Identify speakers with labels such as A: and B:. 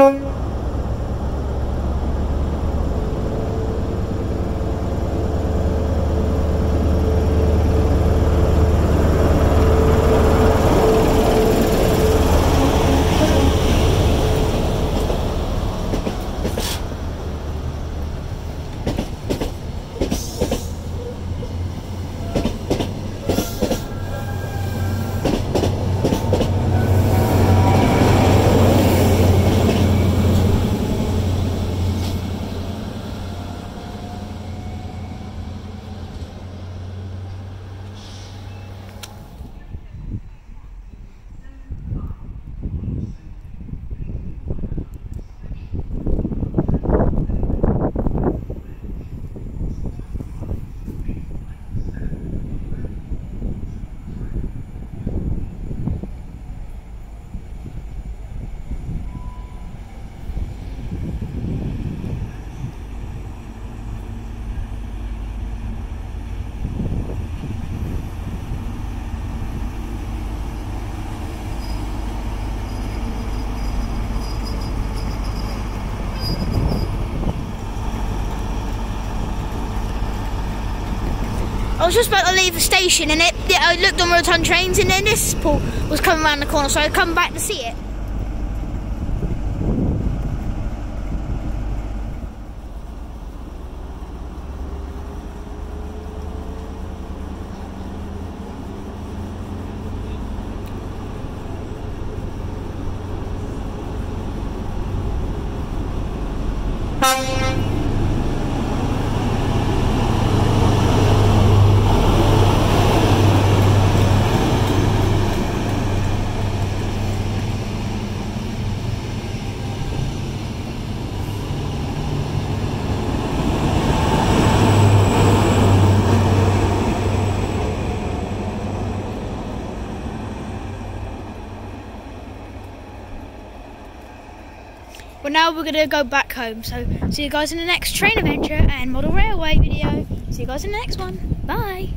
A: Oh. Was just about to leave the station and it, it I looked on Realtime trains and then this pool was coming around the corner so I come back to see it. But now we're gonna go back home. So see you guys in the next train adventure and model railway video. See you guys in the next one. Bye.